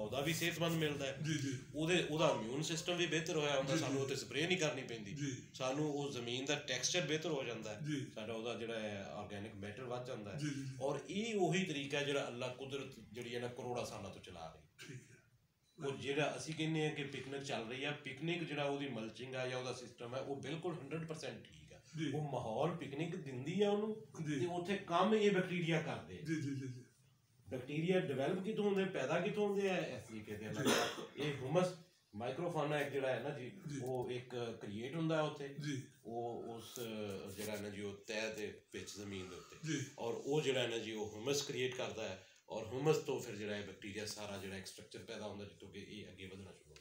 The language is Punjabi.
ਪੌਦਾ ਵੀ ਸਿਹਤਮੰਦ ਮਿਲਦਾ ਹੈ। ਜੀ ਜੀ। ਉਹਦੇ ਉਹਦਾ ਇਮਿਊਨ ਸਿਸਟਮ ਵੀ ਬਿਹਤਰ ਹੋਇਆ ਹੁੰਦਾ ਸਾਨੂੰ ਉਹ ਤੇ ਸਪਰੇਅ ਨਹੀਂ ਕਰਨੀ ਪੈਂਦੀ। ਸਾਨੂੰ ਉਹ ਜ਼ਮੀਨ ਦਾ ਟੈਕਸਚਰ ਬਿਹਤਰ ਹੋ ਜਾਂਦਾ ਹੈ। ਸਾਡਾ ਉਹਦਾ ਜਿਹੜਾ ਹੈ ਆਰਗੈਨਿਕ ਮੈਟਰ ਵੱਧ ਜਾਂਦਾ ਹੈ। ਔਰ ਇਹ ਉਹੀ ਤਰੀਕਾ ਹੈ ਜਿਹੜਾ ਅੱਲਾ ਕੁਦਰਤ ਜਿਹੜੀ ਹੈ ਨਾ ਕਰੋੜਾ ਸਾਲਾਂ ਤੋਂ ਚਲਾ ਰਹੀ ਹੈ। ਠੀਕ ਹੈ। ਉਹ ਜਿਹੜਾ ਅਸੀਂ ਕਹਿੰਦੇ ਆ ਕਿ ਪਿਕਨਿਕ ਚੱਲ ਰਹੀ ਆ ਪਿਕਨਿਕ ਜਿਹੜਾ ਉਹਦੀ ਮਲਚਿੰਗ ਆ ਜਾਂ ਉਹਦਾ ਸਿਸਟਮ ਹੈ ਉਹ ਬਿਲਕੁਲ 100% ਠੀਕ ਉਹ ਮਾਹੌਲ ਪਿਕਨਿਕ ਦਿੰਦੀ ਆ ਉਹਨੂੰ ਤੇ ਉੱਥੇ ਕੰਮ ਇਹ ਬੈਕਟੀਰੀਆ ਕਰਦੇ ਜੀ ਜੀ ਜੀ। ਬੈਕਟੀਰੀਆ ਡਿਵੈਲਪ ਕਿਤੋਂ ਹੁੰਦੇ ਪੈਦਾ ਕਿਤੋਂ ਹੁੰਦੇ ਆ? ਇਸ ਤਰੀਕੇ ਦੇ ਨਾਲ। ਇਹ ਹਿਊਮਸ ਮਾਈਕਰੋਫਾਨਾ ਇੱਕ ਜਿਹੜਾ ਹੈ ਨਾ ਜੀ। ਉਹ ਇੱਕ ਕ੍ਰੀਏਟ ਹੁੰਦਾ ਉੱਥੇ। ਜੀ। ਉਹ ਉਸ ਜਿਹੜਾ ਨਾ ਜੀ ਉਹ ਤਹਿ ਦੇ ਵਿੱਚ ਜ਼ਮੀਨ ਦੇ ਉੱਤੇ। ਜੀ। ਔਰ ਉਹ ਜਿਹੜਾ ਹੈ ਨਾ ਜੀ ਉਹ ਹਿਊਮਸ ਕ੍ਰੀਏਟ ਕਰਦਾ ਹੈ। ਔਰ ਹਿਊਮਸ ਤੋਂ ਫਿਰ ਜਿਹੜਾ ਹੈ ਬੈਕਟੀਰੀਆ ਸਾਰਾ ਜਿਹੜਾ ਇੱਕ ਸਟਰਕਚਰ ਪੈਦਾ ਹੁੰਦਾ ਜਿੱਥੋਂ ਕਿ ਇਹ ਅੱਗੇ ਵਧਣਾ ਸ਼ੁਰੂ